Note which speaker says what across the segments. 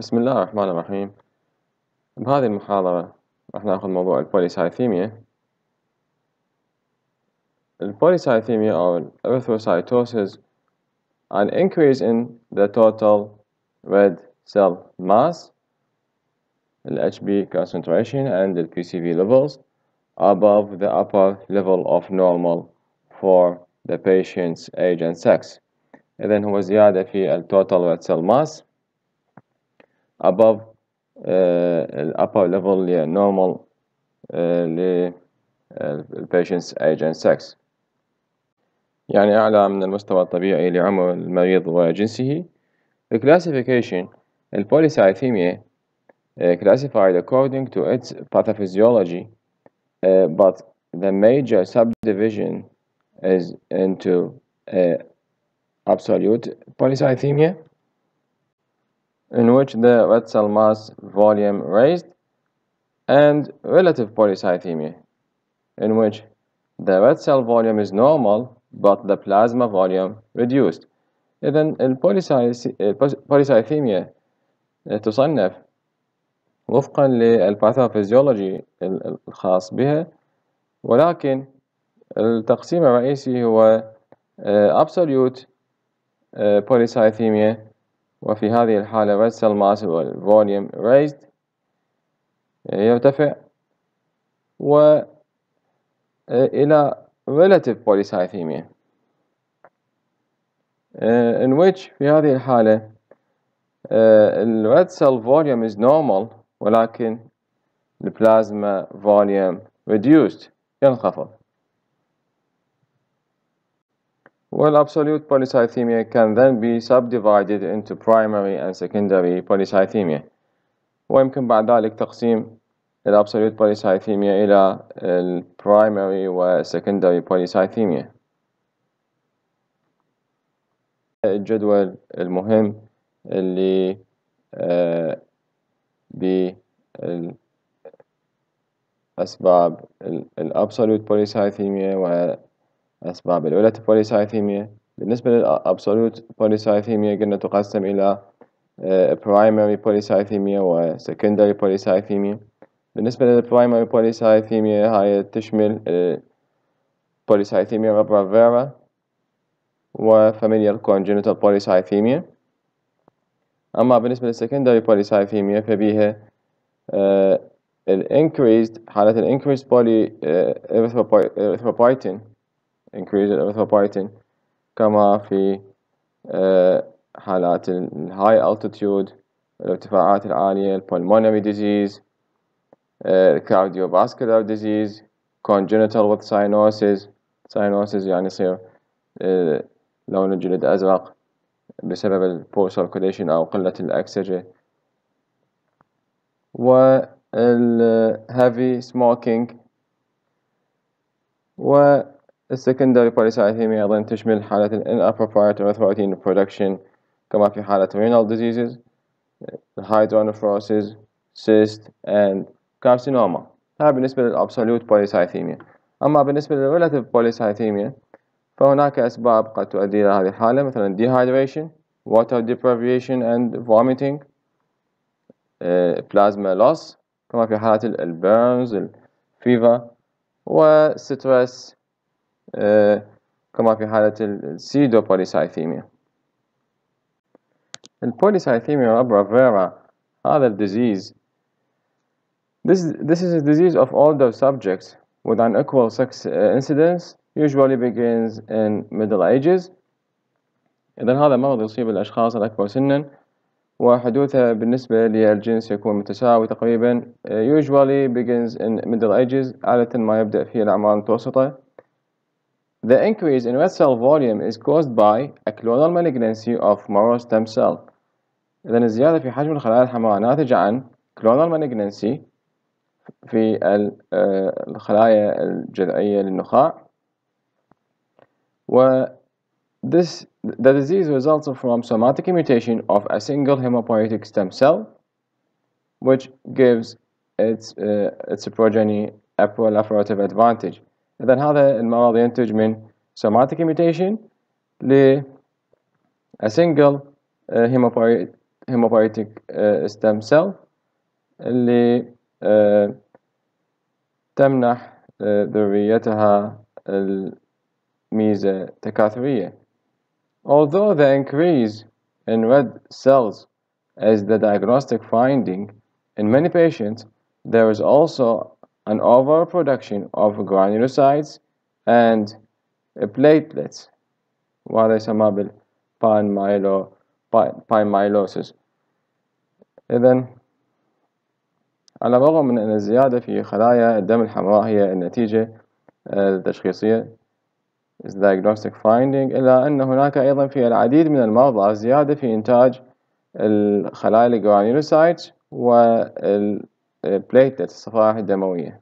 Speaker 1: بسم الله الرحمن الرحيم بهذه المحاضرة راح ناخذ موضوع البوليسايثيميا البوليسايثيميا أو erythrocytosis an increase in the total red cell mass the HB concentration and the PCV levels above the upper level of normal for the patient's age and sex إذن هو زيادة في ال total red cell mass above uh, upper level اللي normal uh, للpatient's age and sex يعني أعلى من المستوى الطبيعي لعمر المريض وجنسه The classification البوليسايثيميا uh, classified according to its pathophysiology uh, but the major subdivision is into uh, absolute polycythemia in which the red cell mass volume raised and relative polycythemia in which the red cell volume is normal but the plasma volume reduced إذن البوليسايثيميا تصنف وفقا للباثوفيزيولوجي الخاص بها ولكن التقسيم الرئيسي هو absolute polycythemia وفي هذه الحالة red cell mass volume raised يرتفع و إلى relative polycythemia in which في هذه الحالة ال red cell volume is normal ولكن البلازما volume reduced ينخفض Well, absolute polycythemia can then be subdivided into primary and secondary polycythemia ويمكن بعد ذلك تقسيم الابسوليوت polycythemia إلى البرايمري و secondary polycythemia الجدول المهم اللي آه بأسباب ال absolute polycythemia وأسباب ال relative polycythemia بالنسبة لل absolute polycythemia قلنا تقسم إلى primary polycythemia و secondary polycythemia بالنسبة لل primary polycythemia هاي تشمل polycythemia vera و familial congenital polycythemia أما بالنسبة للسكندري polycythemia فبيها ال increased حالة ال increased poly erythropoietin increased erythropoietin كما في حالات ال high altitude الارتفاعات العالية ال pulmonary disease cardiovascular disease congenital with cyanosis cyanosis يعني يصير لون الجلد أزرق بسبب ال poor circulation أو قلة الأكسجة وال heavy smoking والسكندري polycythemia أيضا تشمل حالة ال inappropriate erythropoietin production كما في حالة renal diseases hydronephrosis cyst and carcinoma هذا بالنسبة لل absolute polycythemia أما بالنسبة لل relative polycythemia فهناك أسباب قد تؤدي إلى هذه الحالة مثلا dehydration water deprivation and vomiting plasma loss كما في حالات ال burns ال fever و stress كما في حالة ال pseudo polycythemia ال polycythemia rubra vera هذا ال disease This, this is a disease of older subjects with an equal sex incidence usually begins in middle ages. إذا هذا مرض يصيب الأشخاص الأكبر سنا وحدوثه بالنسبة للجنس يكون متساوي تقريبا usually begins in middle ages عادة ما يبدأ في الأعمار المتوسطة. The increase in red cell volume is caused by a clonal malignancy of marrow stem cell إذا الزيادة في حجم الخلايا الحمراء ناتجة عن clonal malignancy في الخلايا الجذعية للنخاع و this the disease results from somatic mutation of a single hematopoietic stem cell which gives its uh, its progeny a proliferative advantage إذا هذا المرض ينتج من somatic mutation ل a single uh, hematopoietic stem cell اللي تمنح ذريتها الميزة تكاثرية Although the increase in red cells is the diagnostic finding in many patients, there is also an overproduction of granulocytes and platelets وهذا يسمى بال panmyelosis إذا على الرغم من أن الزيادة في خلايا الدم الحمراء هي النتيجة التشخيصية is the diagnostic finding إلا أن هناك أيضا في العديد من المرضى زيادة في إنتاج الخلايا ال granulocyte والبليتلت الصفائح الدموية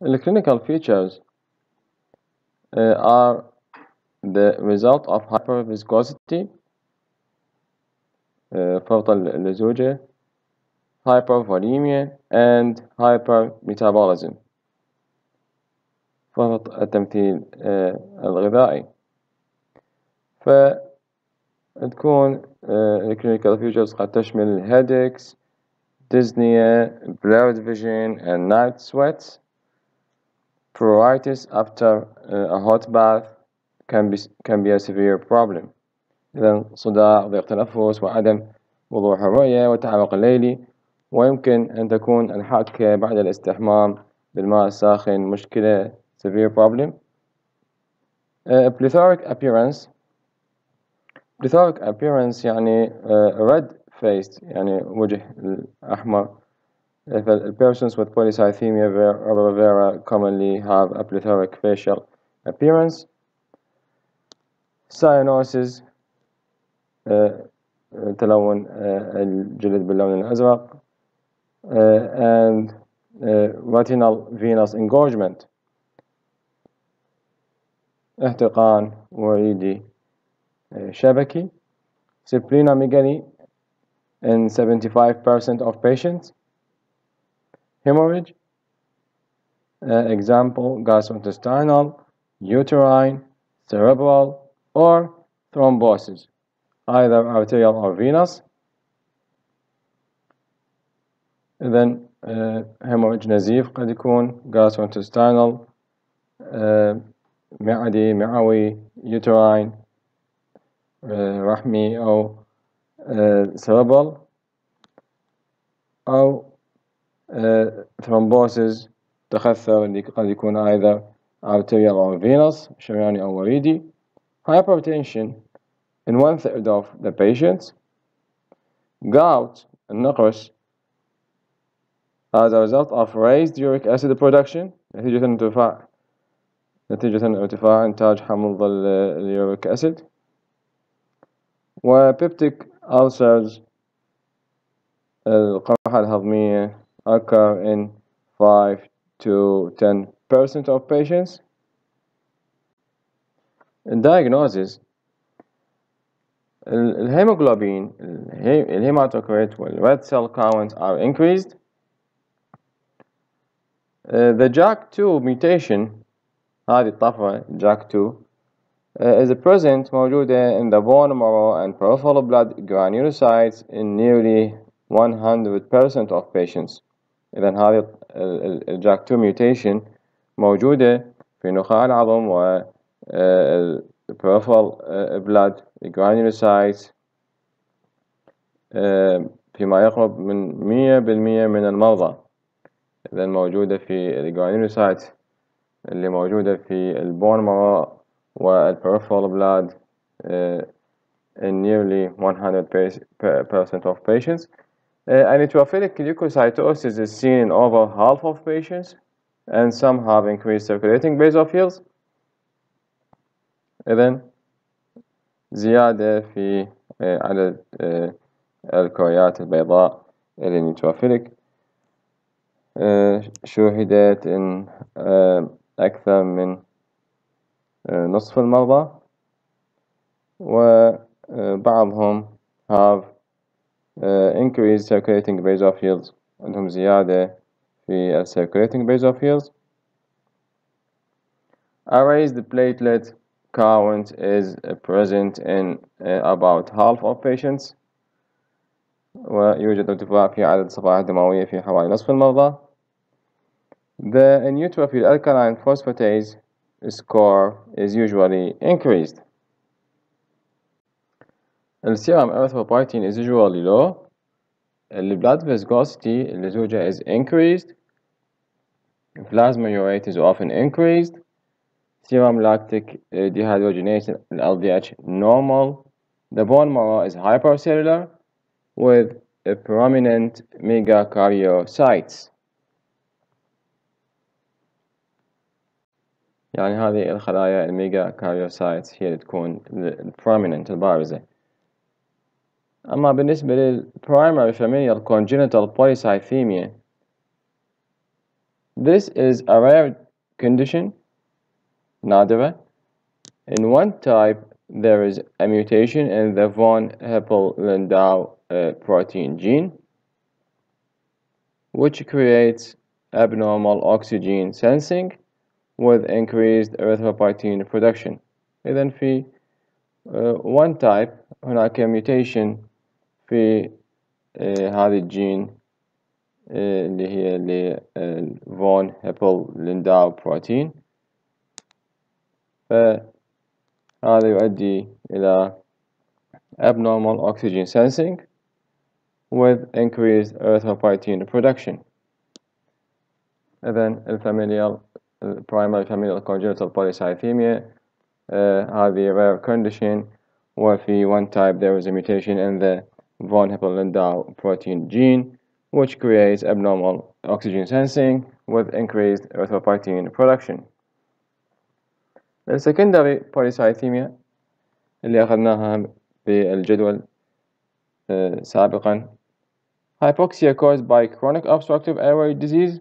Speaker 1: The clinical features uh, are the result of hyperviscosity uh, فرط اللزوجة hypervolemia and hypermetabolism فرط التمثيل uh, الغذائي فتكون ال clinical features قد تشمل headaches dyspnea blurred vision and night sweats pruritus after a hot bath can be, can be a severe problem إذا صداع ضيق تنفس وعدم وضوح الرؤية والتعرق الليلي ويمكن أن تكون الحكة بعد الاستحمام بالماء الساخن مشكلة severe problem uh, plethoric appearance plethoric appearance يعني uh, red faced يعني وجه أحمر persons with polycythemia vera commonly have a plethoric facial appearance cyanosis تلون الجلد باللون الأزرق and retinal venous engorgement احتقان وريدي شبكي splenomegaly in 75% of patients hemorrhage uh, example gastrointestinal uterine cerebral or thrombosis either arterial or venous then uh, hemorrhage نزيف قد يكون gastrointestinal uh, معدي معوي uterine رحمي أو cerebral أو thrombosis تخثر اللي قد يكون either arterial or venous شرياني أو وريدي hypertension in one third of the patients gout النقرس as a result of raised uric acid production نتيجة ارتفاع نتيجة ارتفاع إنتاج حمض اليوريك أسيد وبيبتيك ulcers القرحة الهضمية occur in 5 to 10% of patients. In diagnosis الهيموغلوبين الهيماتوكريت والred cell counts are increased. Uh, the JAK2 mutation هذه الطفرة JAK2 uh, is present موجودة in the bone marrow and peripheral blood granulocytes in nearly 100% of patients إذا هذه الجاك 2 mutation موجودة في نخاع العظم و peripheral blood granulocytes فيما يقرب من 100% من المرضى إذا موجودة في الجرانيولوسايت اللي موجودة في البون marrow والperipheral blood in nearly 100% of patients Uh, neutrophilic leukocytosis is seen in over half of patients, and some have increased circulating basophils. إذن زيادة في عدد الكريات البيضاء النيوتروفيليك شوهدت إن أكثر من نصف المرضى وبعضهم have uh, increase circulating basophils عندهم زيادة في circulating basophils raised platelet count is present in uh, about half of patients ويوجد ارتفاع في عدد الصفائح الدموية في حوالي نصف المرضى The neutrophil alkaline phosphatase score is usually increased. The serum alpha biotin is usually low. The blood viscosity in is increased. Plasma urate is often increased. Serum lactic uh, dehydrogenase and LDH normal. The bone marrow is hypercellular with prominent megakaryocytes. يعني هذه الخلايا الميجا كاريوسايتس هي اللي تكون prominent البارزة أما بالنسبة للprimary familial congenital polycythemia this is a rare condition نادرة in one type there is a mutation in the von Hippel-Lindau uh, protein gene which creates abnormal oxygen sensing with increased erythropoietin production إذا في uh, one type هناك mutation في uh, هذه الجين uh, اللي هي اللي فون هيبل لينداو بروتين فهذا يؤدي إلى abnormal oxygen sensing with increased erythropoietin production إذن الفاميليال primary familial congenital polycythemia uh, هذه rare condition وفي one type there is a mutation in the von Hippel-Lindau protein gene which creates abnormal oxygen sensing with increased erythropoietin production. The secondary polycythemia اللي أخذناها بالجدول uh, سابقا hypoxia caused by chronic obstructive airway disease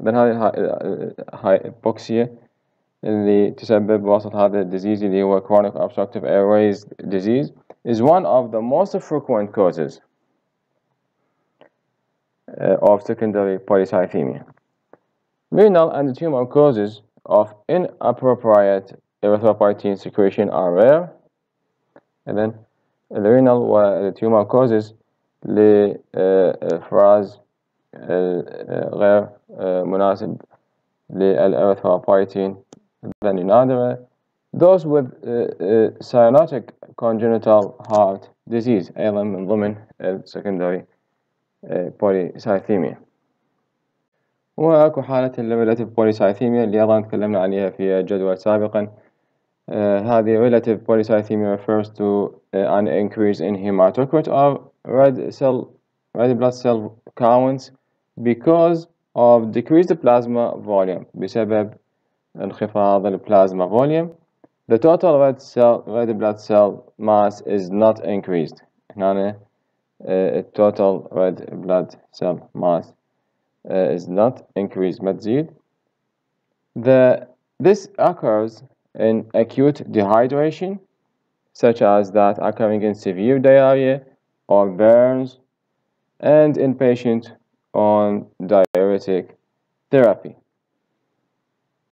Speaker 1: إذن هذه الهايبوكسيا اللي تسبب وسط هذا الديزيز اللي هو chronic obstructive airways disease is one of the most frequent causes uh, of secondary polycythemia. Renal and tumor causes of inappropriate erythropoietin secretion are rare. And then the renal والtumor causes لإفراز غير مناسب للأريثروبايتين ذني نادرة those with cyanotic congenital heart disease أيضا من ضمن secondary polycythemia واكو حالة relative polycythemia اللي أيضا تكلمنا عليها في جدول سابقا uh, هذه relative polycythemia refers to uh, an increase in hematocrit or red cell red blood cell counts because of decreased plasma volume بسبب انخفاض البلازما volume the total red cell red blood cell mass is not increased هنا uh, total red blood cell mass uh, is not increased ما تزيد the this occurs in acute dehydration such as that occurring in severe diarrhea or burns and in patients on diuretic therapy.